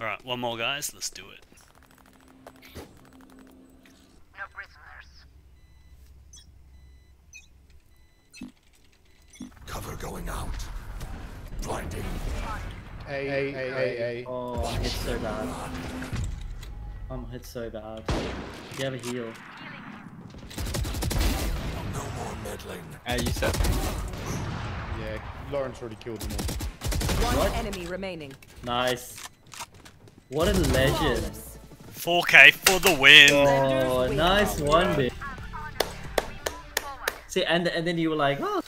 Alright, one more, guys. Let's do it. No prisoners. Cover going out. Blinding. A, A, A, A, A. Oh, I'm hit so bad. I'm hit so bad. You have a heal. No more meddling. Uh, you said. Yeah, Lawrence already killed them all. One What? enemy remaining. Nice. What a legend. 4K for the win. Oh, nice one, bitch! See, and, and then you were like, oh.